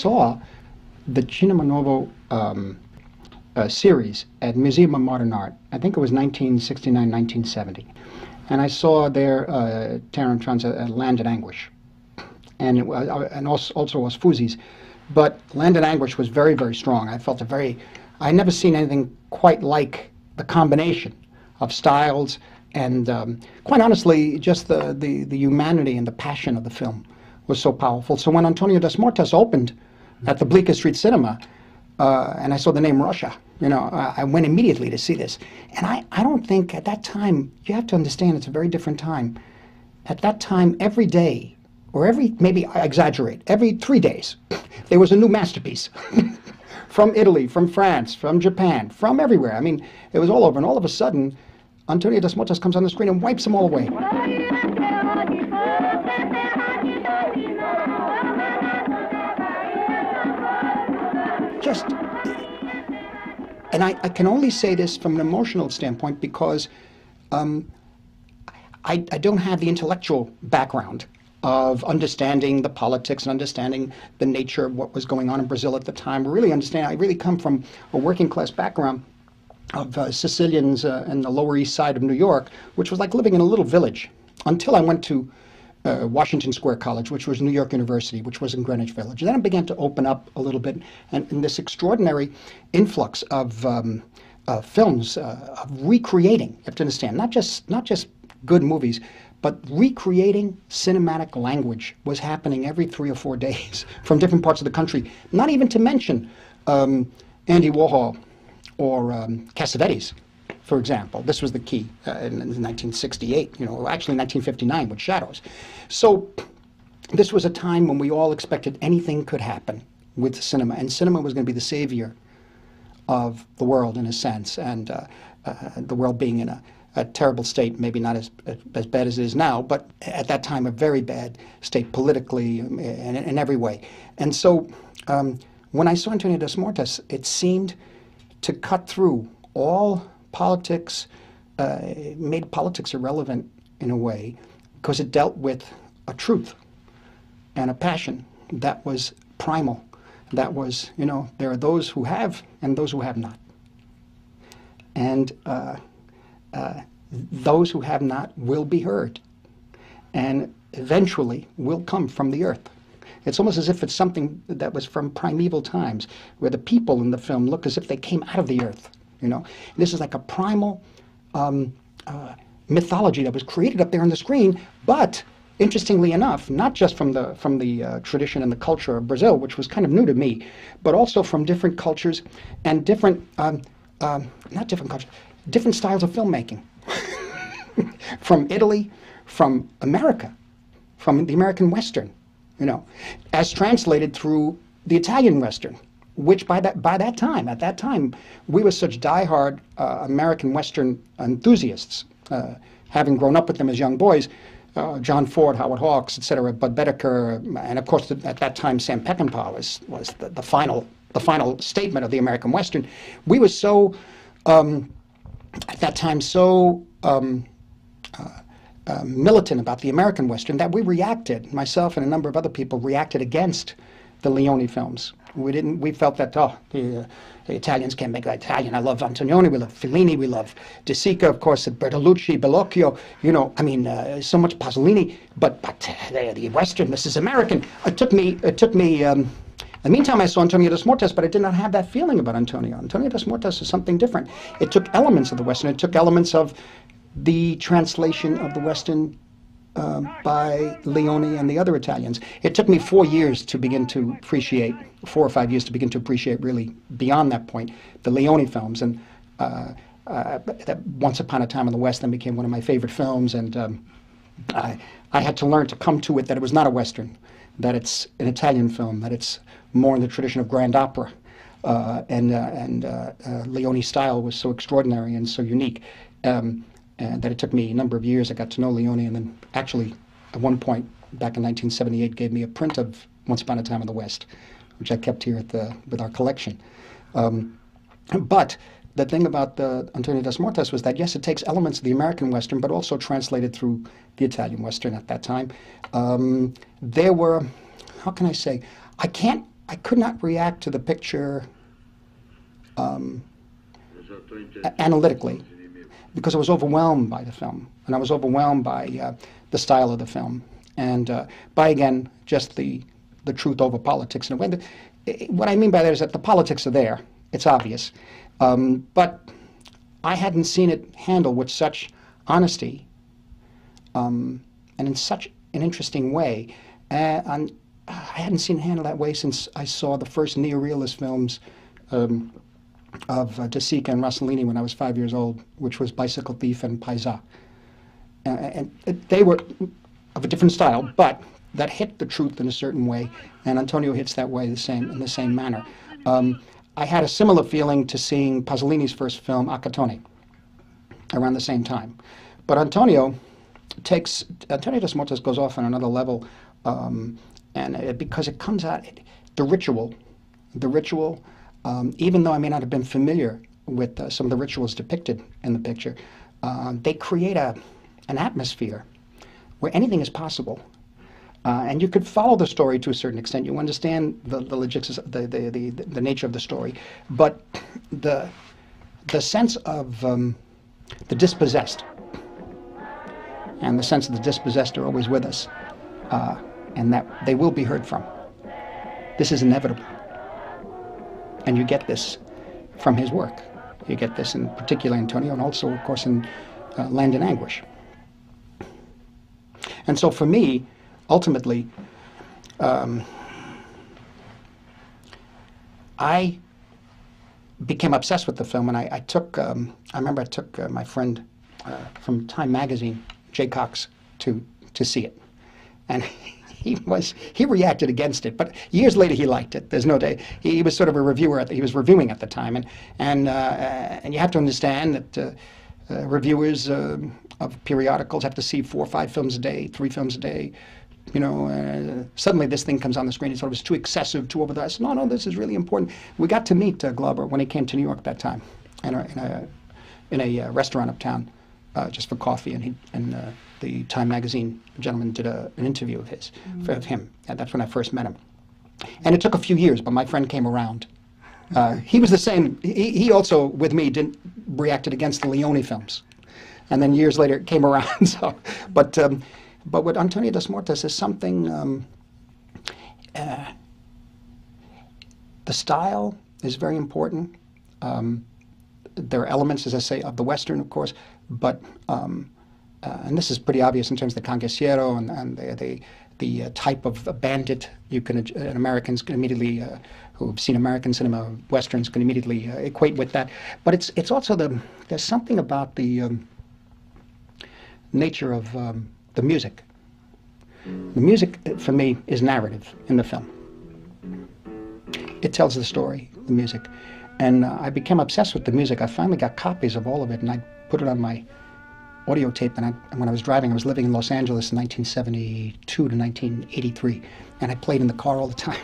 saw the Cinema um, uh, series at Museum of Modern Art. I think it was 1969, 1970. And I saw there uh, Terra em Transe uh, Land in Anguish. And, it uh, and also, also was Fuzi's. But Land in Anguish was very, very strong. I felt a very, I never seen anything quite like the combination of styles and um, quite honestly, just the, the, the humanity and the passion of the film was so powerful. So when Antonio das Mortes opened at the Bleecker Street Cinema, uh, and I saw the name Rocha, you know, I, I went immediately to see this. And I, I don't think at that time, you have to understand it's a very different time. At that time, every day, or every, maybe I exaggerate, every three days, there was a new masterpiece. from Italy, from France, from Japan, from everywhere. I mean, it was all over. And all of a sudden, Antonio das Mortes comes on the screen and wipes them all away. Just, and I, I can only say this from an emotional standpoint because um, I, I don't have the intellectual background of understanding the politics and understanding the nature of what was going on in Brazil at the time. Really understand. I really come from a working class background of uh, Sicilians uh, in the Lower East Side of New York, which was like living in a little village. Until I went to uh, Washington Square College, which was New York University, which was in Greenwich Village. And then it began to open up a little bit, and, and this extraordinary influx of um, uh, films uh, of recreating. You have to understand, not just not just good movies, but recreating cinematic language was happening every three or four days from different parts of the country. Not even to mention um, Andy Warhol or um, Cassavetes, for example. This was the key uh, in, in 1968, you know, actually 1959 with Shadows. So this was a time when we all expected anything could happen with cinema, and cinema was going to be the savior of the world in a sense, and uh, uh, the world being in a a terrible state, maybe not as, as bad as it is now, but at that time a very bad state politically and in, in every way. And so um, when I saw Antonio das Mortes, it seemed to cut through all politics, uh, made politics irrelevant in a way, because it dealt with a truth and a passion that was primal. That was, you know, there are those who have and those who have not. And uh, uh, those who have not will be heard and eventually will come from the earth. It's almost as if it's something that was from primeval times, where the people in the film look as if they came out of the earth. You know, this is like a primal um, uh, mythology that was created up there on the screen. But interestingly enough, not just from the from the uh, tradition and the culture of Brazil, which was kind of new to me, but also from different cultures and different um, um, not different cultures, different styles of filmmaking. from Italy, from America, from the American Western, you know, as translated through the Italian Western, which by that by that time, at that time, we were such diehard uh, American Western enthusiasts, uh, having grown up with them as young boys. Uh, John Ford, Howard Hawks, etc., Budd Boetticher, and of course at that time Sam Peckinpah was was the, the final the final statement of the American Western. We were so um, at that time so um, uh, uh, militant about the American Western that we reacted, myself and a number of other people reacted against the Leone films. We didn't. We felt that oh, the, uh, the Italians can't make Italian. I love Antonioni. We love Fellini. We love De Sica, of course, Bertolucci, Bellocchio. You know, I mean, uh, so much Pasolini. But but uh, the Western. This is American. It took me. It took me. Um, in the meantime, I saw Antonio das Mortes, but I did not have that feeling about Antonio. Antonio das Mortes is something different. It took elements of the Western. It took elements of the translation of the Western uh, by Leone and the other Italians. It took me four years to begin to appreciate, four or five years to begin to appreciate really beyond that point, the Leone films. And uh, uh, that Once Upon a Time in the West then became one of my favorite films. And um, I, I had to learn to come to it that it was not a Western, that it's an Italian film, that it's more in the tradition of grand opera. Uh, and uh, and uh, Leone's style was so extraordinary and so unique. Um, and that it took me a number of years. I got to know Leone, and then actually, at one point back in 1978, gave me a print of Once Upon a Time in the West, which I kept here the with our collection. Um, but the thing about the Antonio das Mortes was that yes, it takes elements of the American Western, but also translated through the Italian Western at that time. Um, there were, how can I say, I can't I could not react to the picture um, analytically because I was overwhelmed by the film, and I was overwhelmed by uh, the style of the film, and uh, by again just the the truth over politics. And when what I mean by that is that the politics are there; it's obvious, um, but I hadn't seen it handled with such honesty um, and in such an interesting way. Uh, and I hadn't seen it handled that way since I saw the first neorealist films um, of uh, De Sica and Rossellini when I was five years old, which was Bicycle Thief and Paisa. And they were of a different style, but that hit the truth in a certain way, and Antonio hits that way the same in the same manner. Um, I had a similar feeling to seeing Pasolini's first film, Accattone, around the same time. But Antonio takes Antonio das Mortes goes off on another level, um, and it, because it comes out the ritual, the ritual. Um, even though I may not have been familiar with uh, some of the rituals depicted in the picture, uh, they create a an atmosphere where anything is possible. Uh, and you could follow the story to a certain extent. You understand the the, logistics, the, the, the, the nature of the story, but the the sense of um, the dispossessed and the sense of the dispossessed are always with us, uh, and that they will be heard from. This is inevitable. And you get this from his work. You get this in particular Antonio, and also, of course, in uh, Land in Anguish. And so for me, ultimately, um, I became obsessed with the film, and I, I took, um, I remember I took uh, my friend uh, from Time magazine Jay Cocks to to see it, and he was he reacted against it. But years later, he liked it. There's no day. He, he was sort of a reviewer. At the, he was reviewing at the time, and and uh, and you have to understand that. Uh, uh, reviewers uh, of periodicals have to see four or five films a day, three films a day. You know, uh, suddenly this thing comes on the screen. He thought it was too excessive, too over the. I said, no, no, this is really important. We got to meet uh, Glauber when he came to New York that time, in a, in a, in a uh, restaurant uptown uh, just for coffee, and he and uh, the Time magazine gentleman did a, an interview of his mm-hmm. of him, and that's when I first met him. And it took a few years, but my friend came around. Uh, he was the same. He, he also, with me, didn't reacted against the Leone films, and then years later it came around. so, but um, but with Antonio das Mortes is something. Um, uh, the style is very important. Um, there are elements, as I say, of the Western, of course, but um, uh, and this is pretty obvious in terms of the cangaceiro and, and the the, the uh, type of bandit you can uh, Americans can immediately uh, who've seen American cinema westerns can immediately uh, equate with that. But it's it's also the there's something about the um, nature of um, the music. The music for me is narrative in the film. It tells the story, the music. And I became obsessed with the music. I finally got copies of all of it, and I put it on my audio tape. And, I, and when I was driving, I was living in Los Angeles in 1972 to 1983, and I played in the car all the time.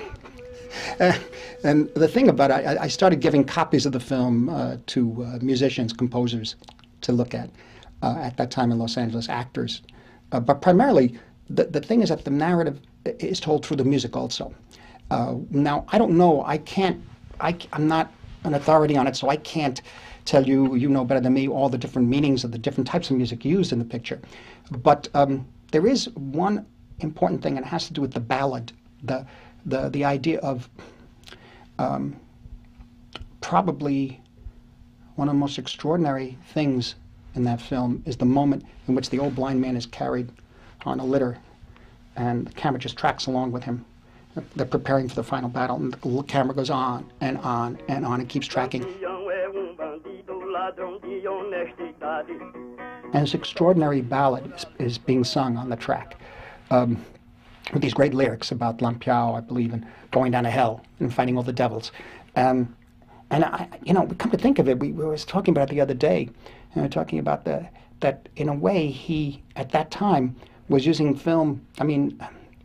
and the thing about it, I, I, started giving copies of the film uh, to uh, musicians, composers to look at uh, at that time in Los Angeles, actors. Uh, but primarily, the, the thing is that the narrative is told through the music also. Uh, now, I don't know, I can't, I, I'm not an authority on it, so I can't tell you, you know better than me, all the different meanings of the different types of music used in the picture. But um, there is one important thing, and it has to do with the ballad, the, the, the idea of um, probably one of the most extraordinary things in that film is the moment in which the old blind man is carried on a litter and the camera just tracks along with him. They're preparing for the final battle, and the camera goes on and on and on. and keeps tracking. And this extraordinary ballad is, is being sung on the track. Um, with these great lyrics about Lampiao, I believe, and going down to hell and fighting all the devils. Um, and I, you know, we come to think of it, we, we were talking about it the other day, you know, talking about the, that in a way he, at that time, was using film, I mean,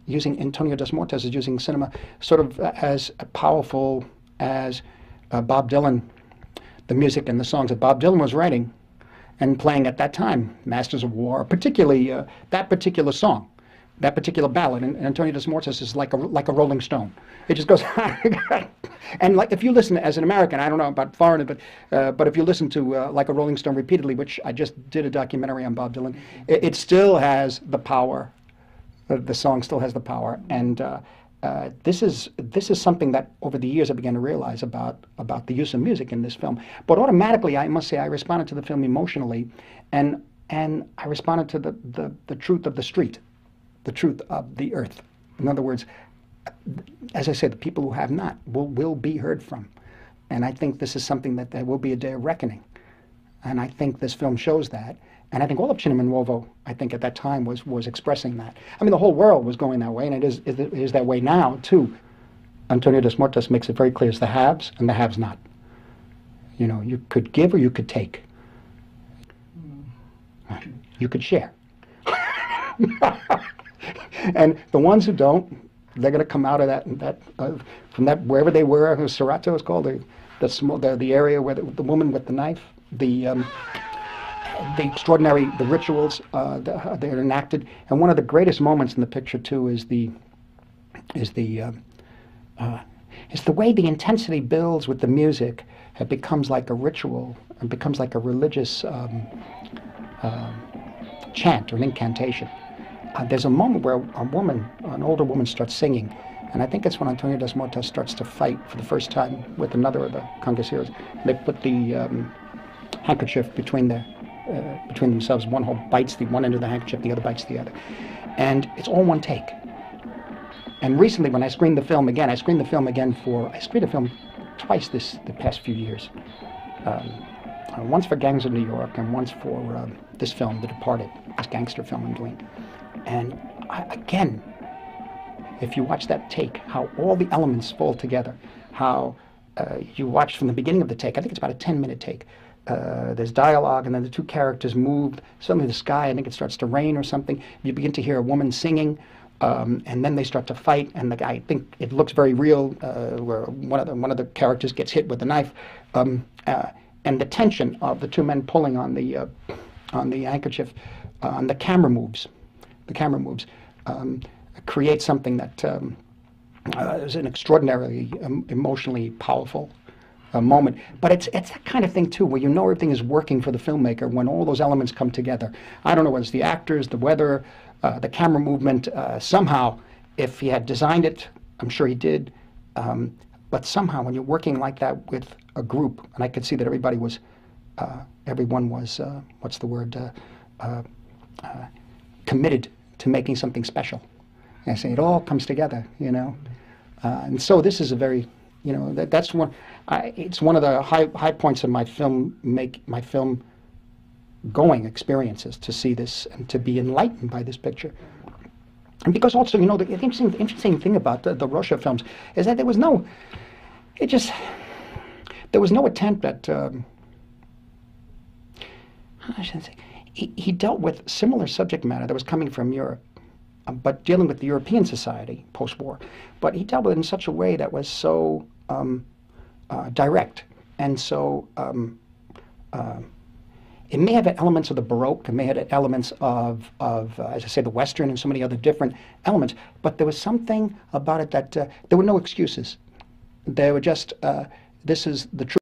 using Antonio das Mortes is using cinema sort of as powerful as uh, Bob Dylan the music and the songs that Bob Dylan was writing and playing at that time, Masters of War, particularly uh, that particular song, that particular ballad, and, and Antonio das Mortes is like a like a Rolling Stone. It just goes, and like if you listen as an American, I don't know about foreigner, but uh, but if you listen to uh, like a Rolling Stone repeatedly, which I just did a documentary on Bob Dylan, it, it still has the power. The, the, song still has the power, and uh, this is this is something that over the years I began to realize about about the use of music in this film. But automatically, I must say, I responded to the film emotionally, and and I responded to the, the, the truth of the street, the truth of the earth. In other words, as I said, the people who have not will, will be heard from. And I think this is something that there will be a day of reckoning. And I think this film shows that. And I think all of Nuovo, I think at that time, was, was expressing that. I mean, the whole world was going that way, and it is, it is that way now, too. Antonio das Mortes makes it very clear it's the haves and the haves not. You know, you could give or you could take. You could share. and the ones who don't, they're going to come out of that, that uh, from that wherever they were. Cerrato is called the the, small, the, the area where the, the woman with the knife, the um, the extraordinary the rituals uh, that they're enacted, and one of the greatest moments in the picture too is the is the uh, uh, is the way the intensity builds with the music. It becomes like a ritual. It becomes like a religious um, uh, chant or an incantation. Uh, there's a moment where a woman, an older woman, starts singing, and I think it's when Antonio das Mortes starts to fight for the first time with another of the conquistadors. They put the um, handkerchief between their uh, between themselves. One whole bites the one end of the handkerchief, the other bites the other, and it's all one take. And recently, when I screened the film again, I screened the film again for I screened the film twice this the past few years. Um, uh, once for Gangs of New York and once for uh, this film, The Departed, this gangster film I'm doing. And I, again, if you watch that take, how all the elements fall together, how uh, you watch from the beginning of the take, I think it's about a 10 minute take. Uh, there's dialogue, and then the two characters move. Suddenly, the sky, I think it starts to rain or something. You begin to hear a woman singing, um, and then they start to fight. And the guy, I think it looks very real, uh, where one of the one of the characters gets hit with a knife. Um, uh, and the tension of the two men pulling on the uh, on the handkerchief, uh, on the camera moves, the camera moves, um, create something that um, uh, is an extraordinarily um, emotionally powerful uh, moment. But it's it's that kind of thing too, where you know everything is working for the filmmaker when all those elements come together. I don't know whether it's the actors, the weather, uh, the camera movement. Uh, somehow, if he had designed it, I'm sure he did. Um, but somehow, when you're working like that with a group, and I could see that everybody was, uh, everyone was, uh, what's the word, uh, uh, committed to making something special. And I say it all comes together, you know. And so this is a very, you know, that, that's one. I, it's one of the high high points of my film make my film going experiences to see this and to be enlightened by this picture. And because also, you know, the interesting, interesting thing about the, the Rocha films is that there was no, it just, there was no attempt at, um, I shouldn't say, he, he dealt with similar subject matter that was coming from Europe, but dealing with the European society post-war. But he dealt with it in such a way that was so um, uh, direct and so um, uh, it may have elements of the Baroque, it may have elements of, of uh, as I say, the Western and so many other different elements, but there was something about it that uh, there were no excuses. They were just, uh, this is the truth.